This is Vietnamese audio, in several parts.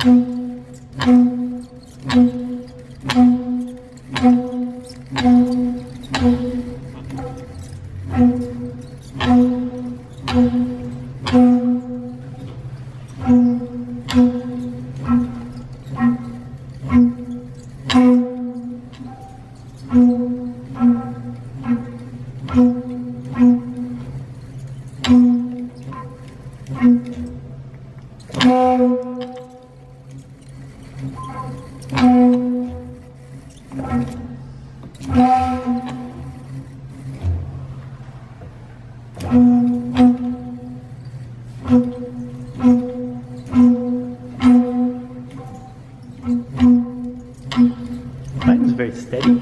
Thank mm -hmm. you. Button's very steady.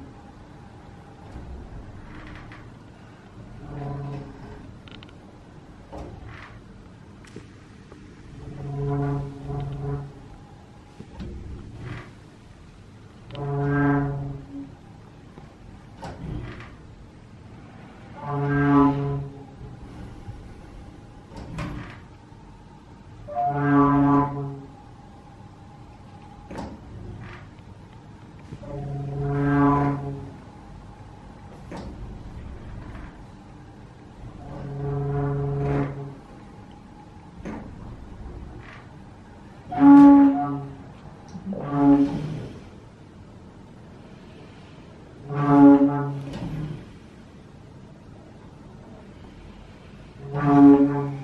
Thank you.